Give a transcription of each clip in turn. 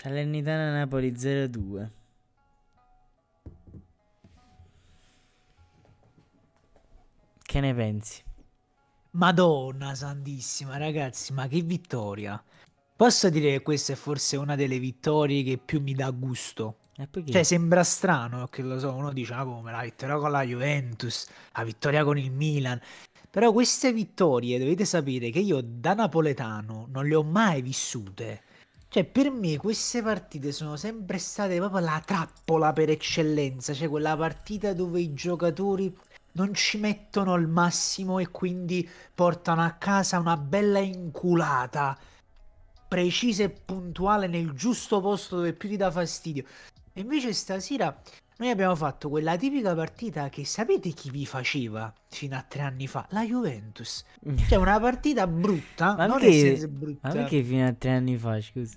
Salernitana Napoli 0-2. Che ne pensi? Madonna santissima, ragazzi, ma che vittoria! Posso dire che questa è forse una delle vittorie che più mi dà gusto. Cioè, sembra strano che lo so, uno dice ah, come la vittoria con la Juventus, la vittoria con il Milan. Però queste vittorie dovete sapere che io da napoletano non le ho mai vissute. Cioè, per me queste partite sono sempre state proprio la trappola per eccellenza, cioè quella partita dove i giocatori non ci mettono il massimo e quindi portano a casa una bella inculata precisa e puntuale nel giusto posto dove più ti dà fastidio. E invece stasera noi abbiamo fatto quella tipica partita che sapete chi vi faceva fino a tre anni fa? La Juventus. Cioè una partita brutta, ma non perché, brutta. Ma perché fino a tre anni fa, scusa?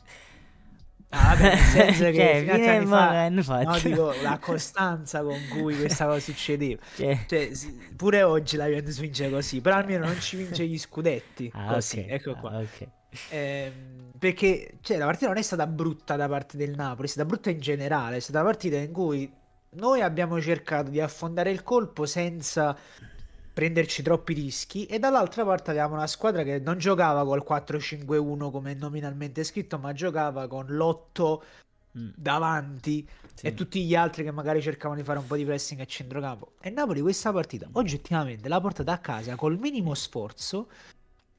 Ah, vabbè, nel senso che cioè, fino a tre anni fa, anni fa no, dico, la costanza con cui questa cosa succedeva. Cioè. Cioè, pure oggi la Juventus vince così, però almeno non ci vince gli scudetti. Ah, così, okay. ecco qua. Ah, okay. Eh, perché cioè, la partita non è stata brutta da parte del Napoli, è stata brutta in generale, è stata una partita in cui noi abbiamo cercato di affondare il colpo senza prenderci troppi rischi e dall'altra parte avevamo una squadra che non giocava col 4-5-1 come è nominalmente scritto, ma giocava con l'8 mm. davanti sì. e tutti gli altri che magari cercavano di fare un po' di pressing a centrocampo. E Napoli questa partita oggettivamente l'ha portata a casa col minimo sforzo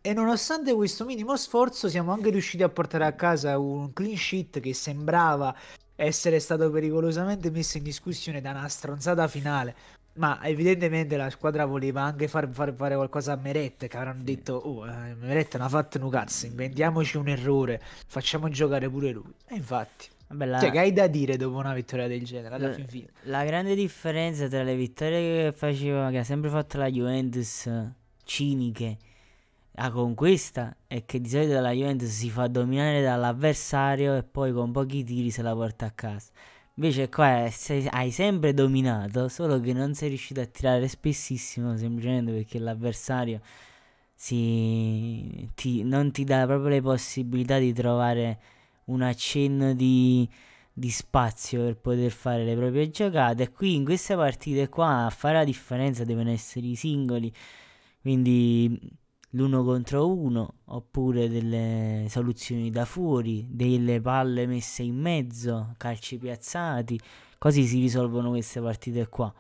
e nonostante questo minimo sforzo siamo anche riusciti a portare a casa un clean sheet che sembrava essere stato pericolosamente messo in discussione da una stronzata finale. Ma evidentemente la squadra voleva anche far, far fare qualcosa a Meret, che avranno detto, oh, eh, Meret non ha fatto un cazzo, inventiamoci un errore, facciamo giocare pure lui. E infatti... Vabbè, la... Cioè, che hai da dire dopo una vittoria del genere? Alla la, fin fine. la grande differenza tra le vittorie che faceva, che ha sempre fatto la Juventus, ciniche, la conquista è che di solito la Juventus si fa dominare dall'avversario e poi con pochi tiri se la porta a casa. Invece qua sei, hai sempre dominato, solo che non sei riuscito a tirare spessissimo, semplicemente perché l'avversario si, ti, non ti dà proprio le possibilità di trovare un accenno di, di spazio per poter fare le proprie giocate. E qui in queste partite qua a fare la differenza devono essere i singoli. Quindi l'uno contro uno, oppure delle soluzioni da fuori, delle palle messe in mezzo, calci piazzati. Così si risolvono queste partite qua,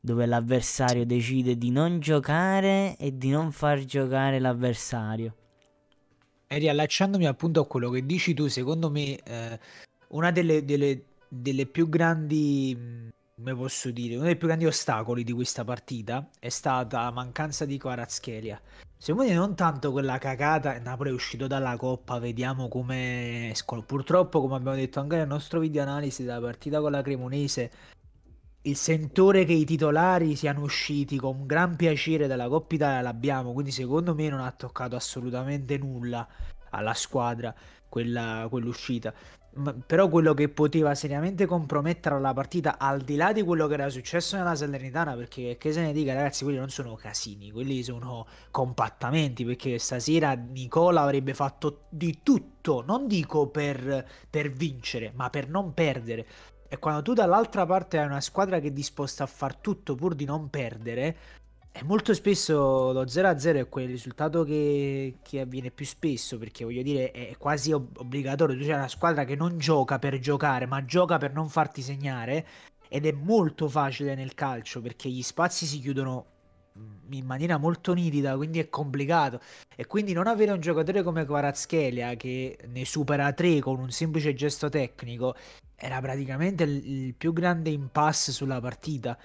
dove l'avversario decide di non giocare e di non far giocare l'avversario. E riallacciandomi appunto a quello che dici tu, secondo me eh, una delle, delle, delle più grandi come posso dire, uno dei più grandi ostacoli di questa partita è stata la mancanza di Kvaratskhelia. Secondo me non tanto quella cagata, Napoli è uscito dalla Coppa, vediamo come escono. Purtroppo, come abbiamo detto anche nel nostro video analisi della partita con la Cremonese, il sentore che i titolari siano usciti con gran piacere dalla Coppa Italia l'abbiamo, quindi secondo me non ha toccato assolutamente nulla alla squadra quella, quell'uscita però quello che poteva seriamente compromettere la partita, al di là di quello che era successo nella Salernitana, perché che se ne dica, ragazzi, quelli non sono casini, quelli sono compattamenti. Perché stasera Nicola avrebbe fatto di tutto, non dico per, per vincere, ma per non perdere. E quando tu dall'altra parte hai una squadra che è disposta a far tutto pur di non perdere, e molto spesso lo 0-0 è quel risultato che, che, avviene più spesso perché voglio dire è quasi ob- obbligatorio. Tu c'è una squadra che non gioca per giocare, ma gioca per non farti segnare. Ed è molto facile nel calcio perché gli spazi si chiudono mm, in maniera molto nitida, quindi è complicato. E quindi non avere un giocatore come Kvaratskhelia che ne supera 3 con un semplice gesto tecnico era praticamente il, il più grande impasse sulla partita.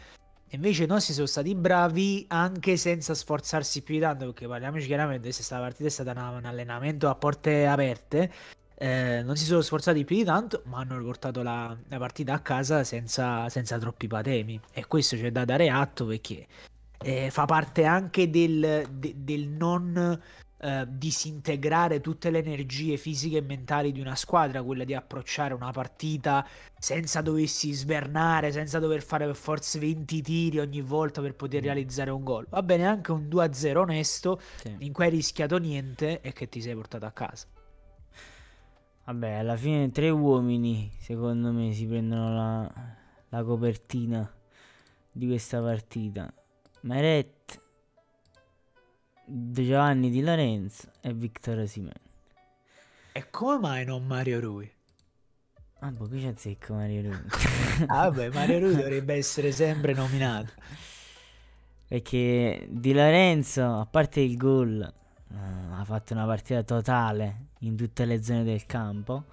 Invece i nostri sono stati bravi anche senza sforzarsi più di tanto, perché parliamoci chiaramente, questa partita è stata un allenamento a porte aperte, eh, non si sono sforzati più di tanto, ma hanno portato la, la partita a casa senza, senza, troppi patemi. E questo c'è da dare atto perché eh, fa parte anche del, de, del non eh, disintegrare tutte le energie fisiche e mentali di una squadra, quella di approcciare una partita senza doversi svernare, senza dover fare per forza 20 tiri ogni volta per poter mm. realizzare un gol. Va bene anche un 2-0 onesto sì. in cui hai rischiato niente e che ti sei portato a casa. Vabbè, alla fine tre uomini, secondo me, si prendono la, la copertina di questa partita. Meret, Giovanni Di Lorenzo e Victor Osimhen. E come mai non Mario Rui? Ah, boh, qui c'è zecco Mario Rui. ah, vabbè, Mario Rui dovrebbe essere sempre nominato. Perché Di Lorenzo, a parte il gol, uh, ha fatto una partita totale in tutte le zone del campo.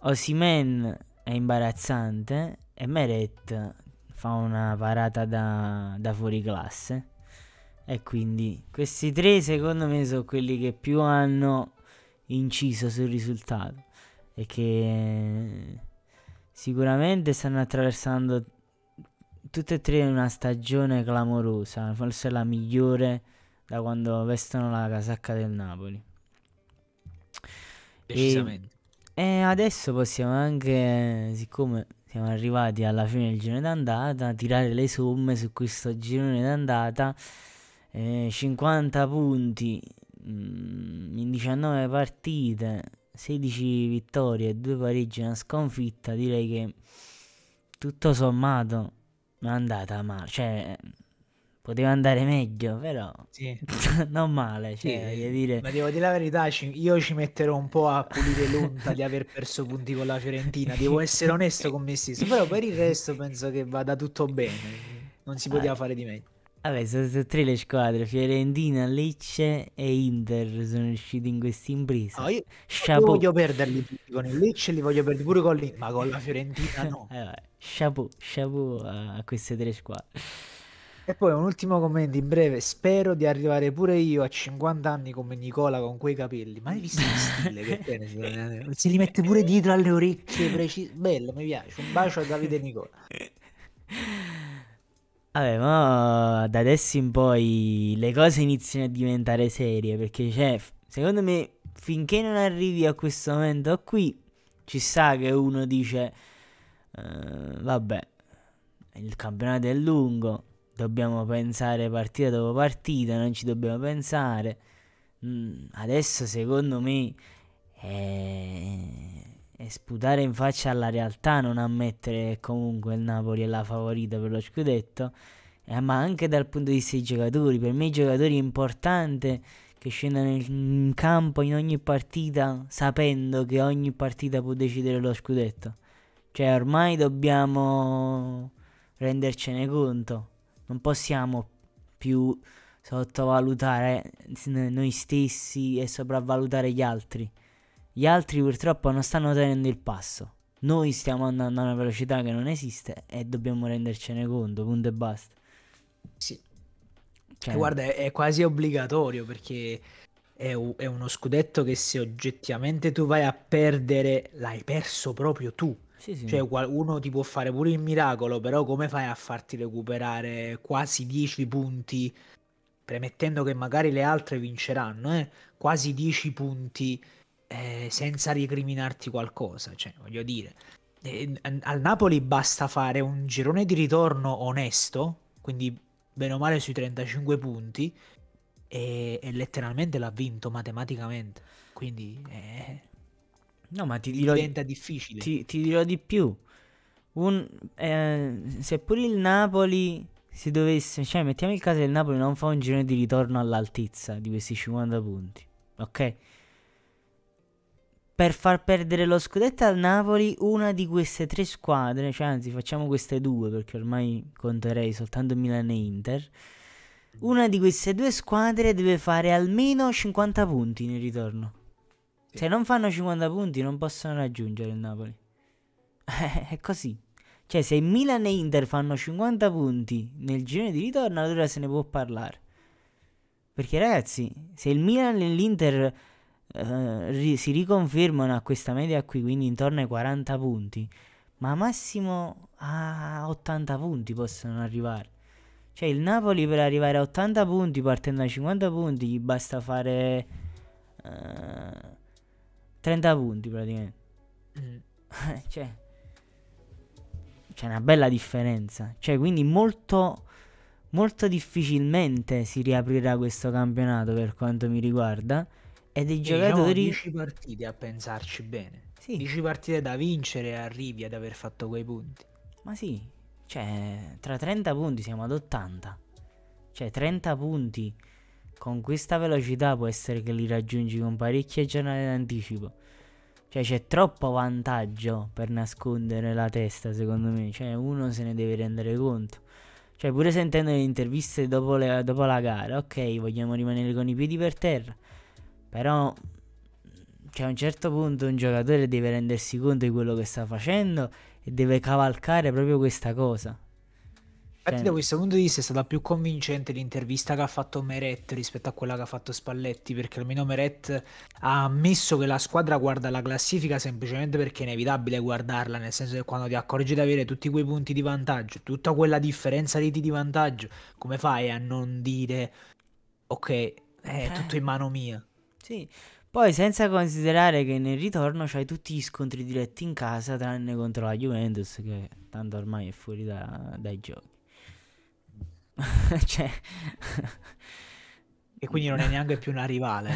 Osimen è imbarazzante e Meret fa una parata da, da fuori classe. E quindi questi tre secondo me sono quelli che più hanno inciso sul risultato e che sicuramente stanno attraversando tutte e tre una stagione clamorosa, forse la migliore da quando vestono la casacca del Napoli. Decisamente. E, e adesso possiamo anche, siccome siamo arrivati alla fine del girone d'andata, tirare le somme su questo girone d'andata. Eh, 50 punti mm, in 19 partite, 16 vittorie, 2 pareggi, una sconfitta. Direi che tutto sommato non è andata male. Cioè, poteva andare meglio, però sì. non male. Cioè, sì, dire... Ma devo dire la verità, io ci metterò un po' a pulire l'unta di aver perso punti con la Fiorentina. Devo essere onesto con me stesso, però per il resto penso che vada tutto bene. Non si poteva ah, fare di meglio. Vabbè, sono tre le squadre, Fiorentina, Lecce e Inter sono usciti in questa impresa. No, io, io voglio perderli con il Lecce, li voglio perdere pure con l'Inter, ma con la Fiorentina no. eh, chapeau, chapeau a queste tre squadre. E poi un ultimo commento in breve. Spero di arrivare pure io a 50 anni come Nicola con quei capelli. Ma hai visto il stile che tiene? Si li mette pure dietro alle orecchie precise. Bello, mi piace. Un bacio a Davide e Nicola. Vabbè, ma da adesso in poi le cose iniziano a diventare serie. Perché, cioè, secondo me, finché non arrivi a questo momento qui, ci sa che uno dice: uh, Vabbè, il campionato è lungo dobbiamo pensare partita dopo partita, non ci dobbiamo pensare. Mm, adesso secondo me è... è, sputare in faccia alla realtà non ammettere che comunque il Napoli è la favorita per lo scudetto, eh, ma anche dal punto di vista dei giocatori. Per me i giocatori è importante che scendano in campo in ogni partita sapendo che ogni partita può decidere lo scudetto. Cioè ormai dobbiamo rendercene conto non possiamo più sottovalutare noi stessi e sopravvalutare gli altri. Gli altri purtroppo non stanno tenendo il passo. Noi stiamo andando a una velocità che non esiste e dobbiamo rendercene conto, punto e basta. Sì. Cioè... guarda, è, è, quasi obbligatorio perché è, è uno scudetto che se oggettivamente tu vai a perdere, l'hai perso proprio tu sì, sì. Cioè, uno ti può fare pure il miracolo, però come fai a farti recuperare quasi 10 punti, premettendo che magari le altre vinceranno, eh? quasi 10 punti eh, senza ricriminarti qualcosa? Cioè, voglio dire, eh, al Napoli basta fare un girone di ritorno onesto, quindi bene o male sui 35 punti, e, e letteralmente l'ha vinto matematicamente. Quindi... Eh, No, ma ti dirò, diventa difficile. Ti, ti dirò di più. Un, eh, seppur il Napoli si dovesse, cioè mettiamo il caso il Napoli non fa un girone di ritorno all'altezza di questi 50 punti, ok? Per far perdere lo scudetto al Napoli, una di queste tre squadre, cioè anzi facciamo queste due perché ormai conterei soltanto Milan e Inter. Una di queste due squadre deve fare almeno 50 punti nel ritorno. Se non fanno 50 punti non possono raggiungere il Napoli. è così. Cioè, se Milan e Inter fanno 50 punti nel girone di ritorno, allora se ne può parlare. Perché ragazzi, se il Milan e l'Inter uh, ri- si riconfermano a questa media qui, quindi intorno ai 40 punti, ma massimo a 80 punti possono arrivare. Cioè il Napoli per arrivare a 80 punti partendo da 50 punti gli basta fare... Uh, 30 punti praticamente. Mm. cioè, c'è una bella differenza. Cioè, quindi molto, molto difficilmente si riaprirà questo campionato per quanto mi riguarda. E dei diciamo giocatori... 10 partite a pensarci bene. Sì, 10 partite da vincere e arrivi ad aver fatto quei punti. ma sì, cioè tra 30 punti siamo ad 80. Cioè 30 punti con questa velocità può essere che li raggiungi con parecchie giornate d'anticipo. Cioè c'è troppo vantaggio per nascondere la testa, secondo me. Cioè uno se ne deve rendere conto. Cioè pure sentendo le interviste dopo, le- dopo la gara, ok, vogliamo rimanere con i piedi per terra. Però cioè, a un certo punto un giocatore deve rendersi conto di quello che sta facendo e deve cavalcare proprio questa cosa. Infatti, Cioè- da questo punto di vista è stata più convincente l'intervista che ha fatto Meret rispetto a quella che ha fatto Spalletti, perché almeno Meret ha ammesso che la squadra guarda la classifica semplicemente perché è inevitabile guardarla, nel senso che quando ti accorgi di avere tutti quei punti di vantaggio, tutta quella differenza di di vantaggio, come fai a non dire ok, è tutto in mano mia? Sì. Poi senza considerare che nel ritorno c'hai tutti gli scontri diretti in casa, tranne contro la Juventus, che tanto ormai è fuori da- dai giochi. cioè... E quindi non è neanche più una rivale.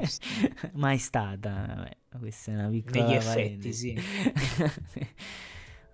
Mai stata, vabbè, questa è una piccola Negli effetti, parentesi.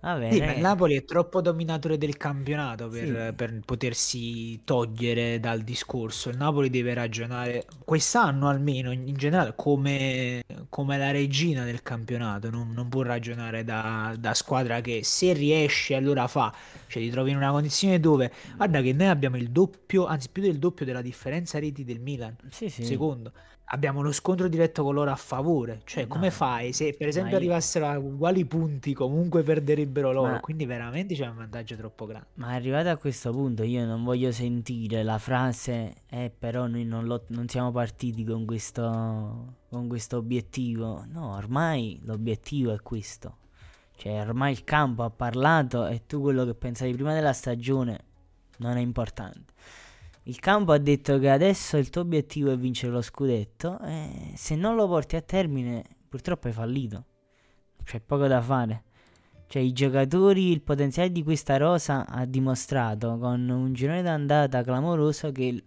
Vabbè, Sì, ma il ragazzi, Napoli è troppo dominatore del campionato per, Sì. per potersi togliere dal discorso. Il Napoli deve ragionare quest'anno almeno in, in generale come, come la regina del campionato. Non, non può ragionare da, da squadra che se riesce allora fa. Cioè ti trovi in una condizione dove guarda che noi abbiamo il doppio, anzi più del doppio della differenza reti del Milan. sì, sì. Secondo, abbiamo lo scontro diretto con loro a favore. Cioè, come No, fai? Se per esempio io- arrivassero a uguali punti, comunque perderebbero loro. Ma- Quindi veramente c'è un vantaggio troppo grande. Ma arrivato a questo punto io non voglio sentire la frase eh però noi non, lo- non siamo partiti con questo, con questo obiettivo. No, ormai l'obiettivo è questo. Cioè ormai il campo ha parlato e tu quello che pensavi prima della stagione non è importante. Il campo ha detto che adesso il tuo obiettivo è vincere lo scudetto e se non lo porti a termine purtroppo hai fallito. C'è poco da fare. Cioè, i giocatori, il potenziale di questa rosa ha dimostrato con un girone d'andata clamoroso che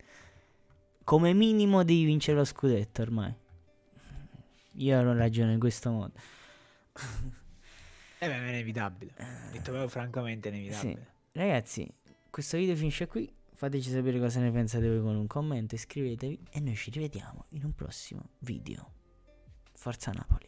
come minimo devi vincere lo scudetto ormai. Io non ragiono in questo modo. Eh beh, è inevitabile. Detto proprio francamente, è inevitabile. Ragazzi, questo video finisce qui. Fateci sapere cosa ne pensate voi con un commento, iscrivetevi e noi ci rivediamo in un prossimo video. Forza Napoli.